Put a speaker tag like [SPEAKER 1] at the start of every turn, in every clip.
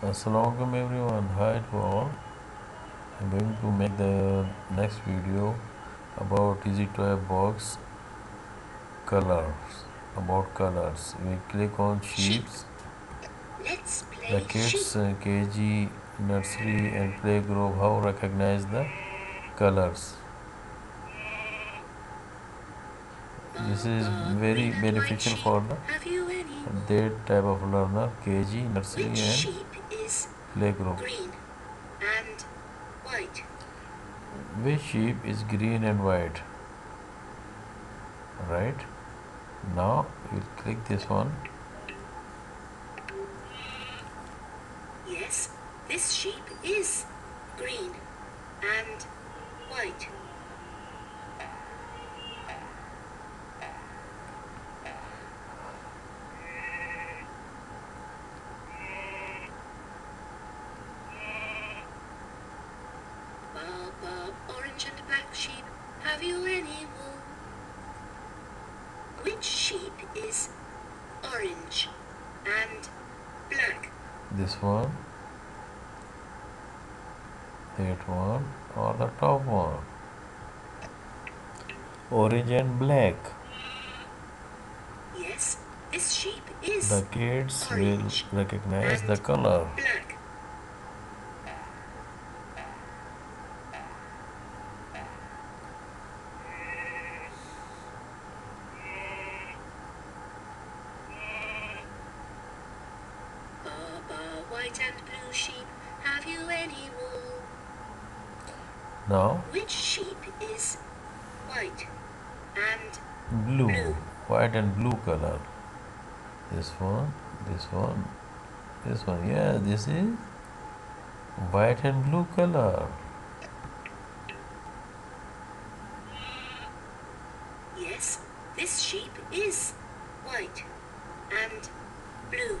[SPEAKER 1] Assalamualaikum everyone. Hi to all. I'm going to make the next video about easy toy box colors about colors. We click on sheeps
[SPEAKER 2] Let's play
[SPEAKER 1] the kids uh, kg nursery and play group how recognize the colors? This is very
[SPEAKER 2] and white
[SPEAKER 1] beneficial for the
[SPEAKER 2] Have you any wool?
[SPEAKER 1] that type of learner kg nursery
[SPEAKER 2] Which
[SPEAKER 1] and
[SPEAKER 2] is green and white?
[SPEAKER 1] which sheep is green and white right now we'll click this one
[SPEAKER 2] Yes, this sheep is green and white. Baba, orange and black sheep, have you any wool? Which sheep is orange and black?
[SPEAKER 1] this one that one or the top one orange and black
[SPEAKER 2] Yes, this sheep is
[SPEAKER 1] the kids
[SPEAKER 2] Orange
[SPEAKER 1] will recognize the color
[SPEAKER 2] black. White and blue sheep, have you any wool?
[SPEAKER 1] now
[SPEAKER 2] Which sheep is white and
[SPEAKER 1] blue
[SPEAKER 2] Blue.
[SPEAKER 1] white and blue color this one this one this one yeah this is white and blue color
[SPEAKER 2] yes, this sheep is white and blue.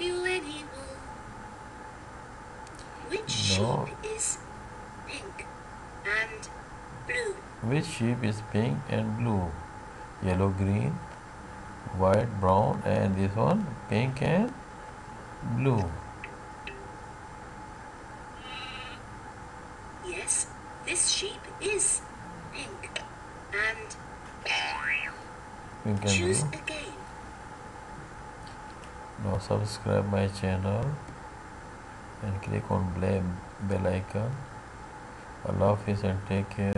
[SPEAKER 2] you any wool? Which
[SPEAKER 1] No.
[SPEAKER 2] sheep is pink and blue?
[SPEAKER 1] which sheep is pink and blue yellow green white brown and this one pink and blue mm,
[SPEAKER 2] Yes, this sheep is pink and
[SPEAKER 1] pink and
[SPEAKER 2] choose
[SPEAKER 1] blue. Now subscribe my channel and click on bell bell icon. Allah Hafiz and take care